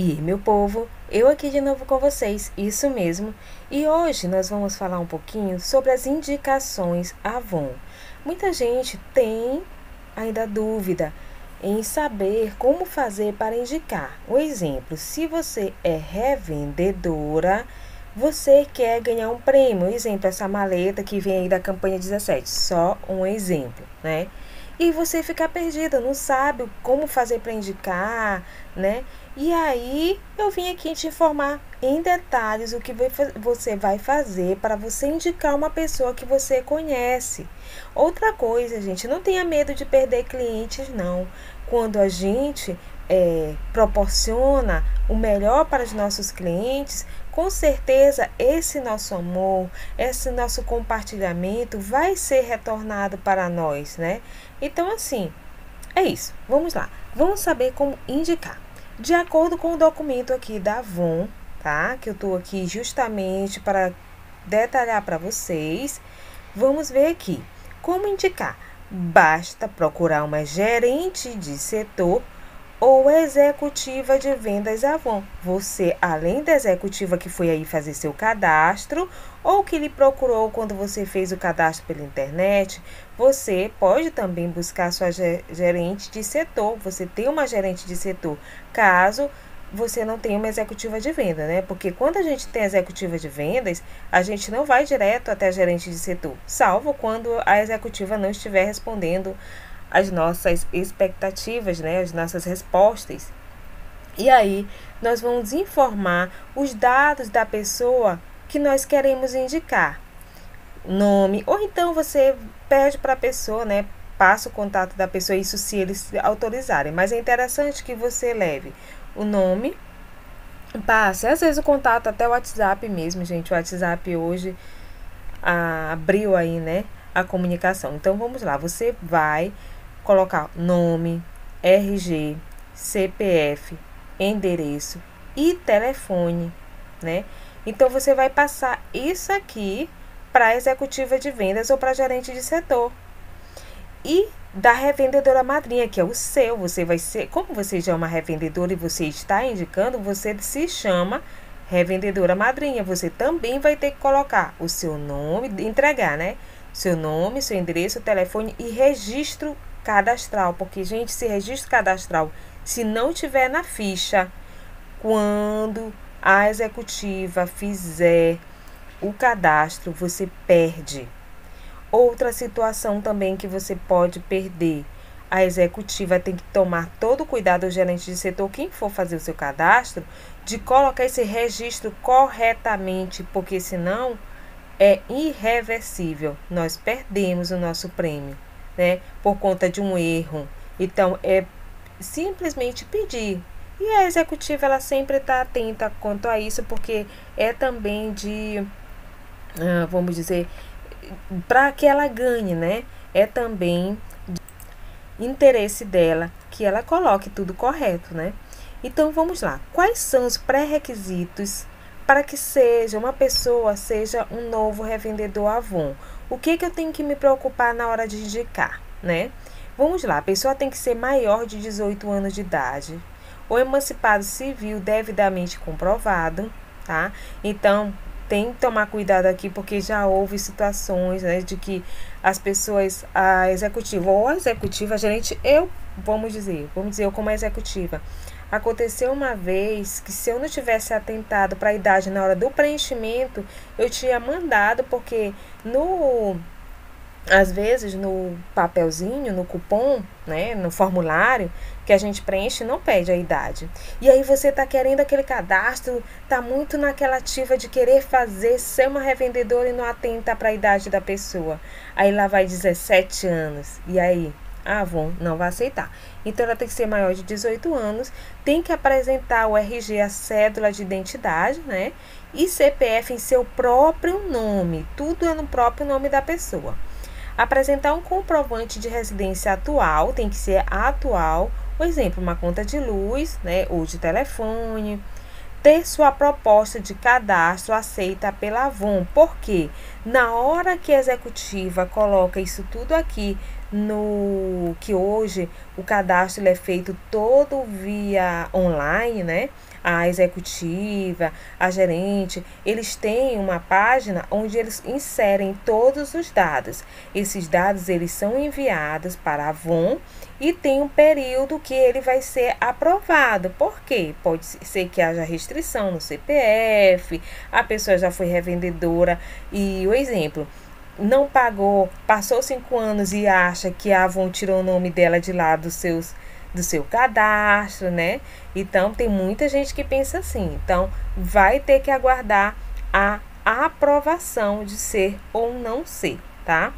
E meu povo, eu aqui de novo com vocês, isso mesmo. E hoje nós vamos falar um pouquinho sobre as indicações Avon. Muita gente tem ainda dúvida em saber como fazer para indicar. Um exemplo, se você é revendedora, você quer ganhar um prêmio, exemplo, essa maleta que vem aí da campanha 17, só um exemplo, né? E você fica perdida, não sabe como fazer para indicar, né? E aí eu vim aqui te informar em detalhes o que você vai fazer para você indicar uma pessoa que você conhece. Outra coisa, gente, não tenha medo de perder clientes, não. Quando a gente é, proporciona o melhor para os nossos clientes, com certeza esse nosso amor, esse nosso compartilhamento vai ser retornado para nós, né? Então, assim, é isso. Vamos lá. Vamos saber como indicar. De acordo com o documento aqui da Avon, tá? Que eu tô aqui justamente para detalhar para vocês. Vamos ver aqui. Como indicar? Basta procurar uma gerente de setor ou executiva de vendas Avon. Você, além da executiva que foi aí fazer seu cadastro ou que lhe procurou quando você fez o cadastro pela internet, você pode também buscar sua gerente de setor. Você tem uma gerente de setor, caso você não tenha uma executiva de venda, né? Porque quando a gente tem executiva de vendas, a gente não vai direto até a gerente de setor, salvo quando a executiva não estiver respondendo as nossas expectativas, né, as nossas respostas. E aí nós vamos informar os dados da pessoa que nós queremos indicar. Nome, ou então você pede para a pessoa, né, passa o contato da pessoa, isso se eles autorizarem. Mas é interessante que você leve o nome, passe, às vezes o contato até o WhatsApp mesmo, gente. O WhatsApp hoje ah, abriu aí, né, a comunicação. Então vamos lá, você vai colocar nome, RG, CPF, endereço e telefone, né? Então você vai passar isso aqui para a executiva de vendas ou para gerente de setor. E da revendedora madrinha, que é o seu, você vai ser, como você já é uma revendedora e você está indicando, você se chama revendedora madrinha. Você também vai ter que colocar o seu nome, entregar, né? Seu nome, seu endereço, telefone e registro cadastral, porque, gente, esse registro cadastral, se não tiver na ficha, quando a executiva fizer o cadastro, você perde. Outra situação também que você pode perder. A executiva tem que tomar todo o cuidado, o gerente de setor, quem for fazer o seu cadastro, de colocar esse registro corretamente, porque senão é irreversível. Nós perdemos o nosso prêmio né, por conta de um erro. Então, é simplesmente pedir. E a executiva, ela sempre está atenta quanto a isso, porque é também de, ah, vamos dizer, para que ela ganhe, né? É também de interesse dela que ela coloque tudo correto, né? Então, vamos lá. Quais são os pré-requisitos para que seja uma pessoa seja um novo revendedor Avon? O que, que eu tenho que me preocupar na hora de indicar, né? Vamos lá, a pessoa tem que ser maior de 18 anos de idade, ou emancipado civil devidamente comprovado, tá? Então, tem que tomar cuidado aqui, porque já houve situações, né, de que as pessoas, a executiva ou a executiva, a gerente, eu, vamos dizer, vamos dizer, eu como executiva, Aconteceu uma vez que se eu não tivesse atentado para a idade na hora do preenchimento, eu tinha mandado porque no às vezes no papelzinho, no cupom, né, no formulário que a gente preenche não pede a idade. E aí você tá querendo aquele cadastro, tá muito naquela ativa de querer fazer ser uma revendedora e não atenta para a idade da pessoa. Aí lá vai 17 anos. E aí, a Avon não vai aceitar. Então ela tem que ser maior de 18 anos, tem que apresentar o RG, a cédula de identidade, né? E CPF em seu próprio nome. Tudo é no próprio nome da pessoa. Apresentar um comprovante de residência atual, tem que ser atual. Por exemplo, uma conta de luz, né, ou de telefone, ter sua proposta de cadastro aceita pela Avon, porque na hora que a executiva coloca isso tudo aqui no que hoje o cadastro é feito todo via online, né? A executiva, a gerente, eles têm uma página onde eles inserem todos os dados. Esses dados eles são enviados para a Avon e tem um período que ele vai ser aprovado. Por quê? Pode ser que haja restrição no CPF, a pessoa já foi revendedora e o exemplo não pagou, passou cinco anos e acha que a Avon tirou o nome dela de lá dos seus do seu cadastro, né? Então tem muita gente que pensa assim. Então vai ter que aguardar a aprovação de ser ou não ser, tá?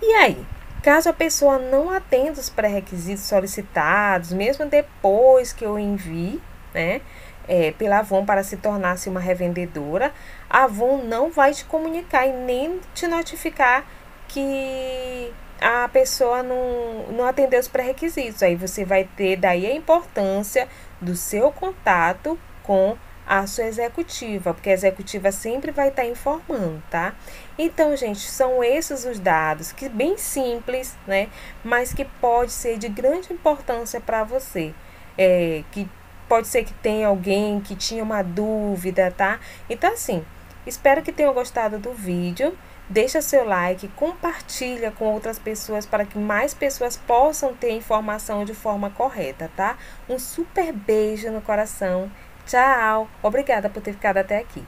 E aí, caso a pessoa não atenda os pré-requisitos solicitados, mesmo depois que eu envie, né? É, pela Avon para se tornar-se uma revendedora, a Avon não vai te comunicar e nem te notificar que a pessoa não, não atendeu os pré-requisitos. Aí você vai ter daí a importância do seu contato com a sua executiva, porque a executiva sempre vai estar informando, tá? Então, gente, são esses os dados que bem simples, né? Mas que pode ser de grande importância para você, é, que Pode ser que tenha alguém que tinha uma dúvida, tá? Então, assim, espero que tenham gostado do vídeo. Deixa seu like, compartilha com outras pessoas para que mais pessoas possam ter informação de forma correta, tá? Um super beijo no coração. Tchau! Obrigada por ter ficado até aqui.